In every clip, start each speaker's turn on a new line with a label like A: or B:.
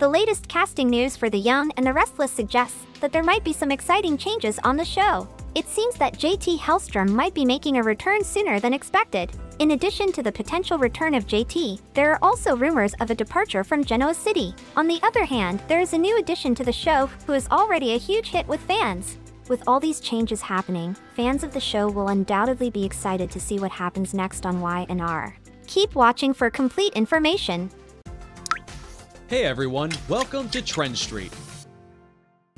A: The latest casting news for The Young and the Restless suggests that there might be some exciting changes on the show. It seems that JT Hellstrom might be making a return sooner than expected. In addition to the potential return of JT, there are also rumors of a departure from Genoa City. On the other hand, there is a new addition to the show who is already a huge hit with fans. With all these changes happening, fans of the show will undoubtedly be excited to see what happens next on Y&R. Keep watching for complete information.
B: Hey everyone, welcome to Trend Street.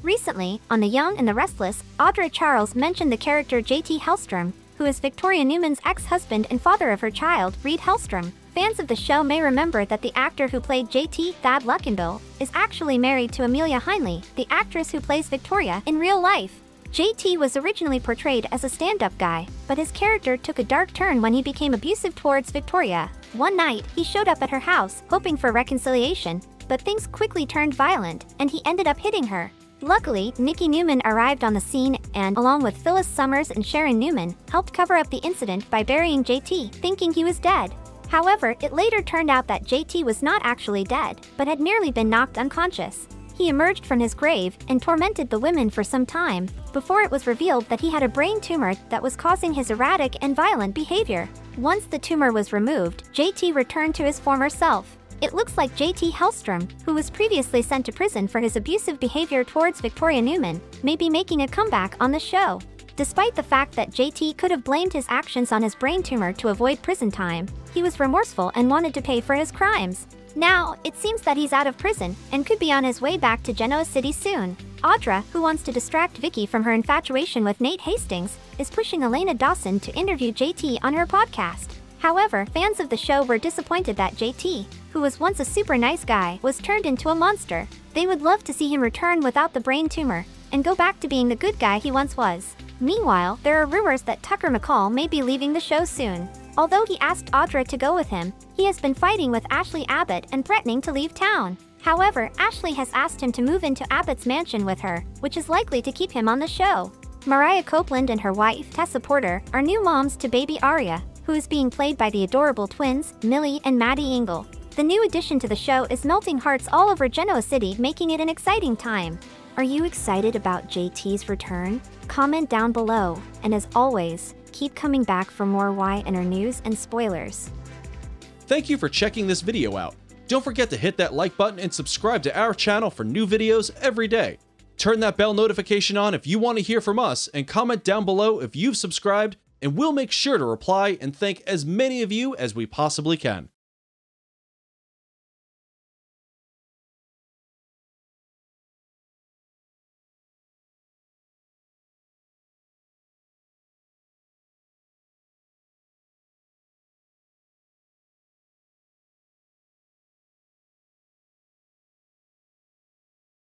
A: Recently, on The Young and the Restless, Audra Charles mentioned the character JT Hellstrom, who is Victoria Newman's ex-husband and father of her child, Reed Hellstrom. Fans of the show may remember that the actor who played JT, Thad Luckinbill, is actually married to Amelia Heinle, the actress who plays Victoria in real life. JT was originally portrayed as a stand-up guy, but his character took a dark turn when he became abusive towards Victoria. One night, he showed up at her house, hoping for reconciliation, but things quickly turned violent, and he ended up hitting her. Luckily, Nikki Newman arrived on the scene and, along with Phyllis Summers and Sharon Newman, helped cover up the incident by burying JT, thinking he was dead. However, it later turned out that JT was not actually dead, but had merely been knocked unconscious. He emerged from his grave and tormented the women for some time, before it was revealed that he had a brain tumor that was causing his erratic and violent behavior. Once the tumor was removed, JT returned to his former self. It looks like JT Hellstrom, who was previously sent to prison for his abusive behavior towards Victoria Newman, may be making a comeback on the show. Despite the fact that JT could have blamed his actions on his brain tumor to avoid prison time, he was remorseful and wanted to pay for his crimes. Now, it seems that he's out of prison and could be on his way back to Genoa City soon. Audra, who wants to distract Vicky from her infatuation with Nate Hastings, is pushing Elena Dawson to interview JT on her podcast. However, fans of the show were disappointed that JT, who was once a super nice guy, was turned into a monster. They would love to see him return without the brain tumor and go back to being the good guy he once was. Meanwhile, there are rumors that Tucker McCall may be leaving the show soon. Although he asked Audra to go with him, he has been fighting with Ashley Abbott and threatening to leave town. However, Ashley has asked him to move into Abbott's mansion with her, which is likely to keep him on the show. Mariah Copeland and her wife, Tessa Porter, are new moms to baby Aria, who is being played by the adorable twins, Millie and Maddie Engel. The new addition to the show is melting hearts all over Genoa City, making it an exciting time. Are you excited about JT's return? Comment down below, and as always, keep coming back for more Y&R news and spoilers.
B: Thank you for checking this video out. Don't forget to hit that like button and subscribe to our channel for new videos every day. Turn that bell notification on if you want to hear from us, and comment down below if you've subscribed, and we'll make sure to reply and thank as many of you as we possibly can.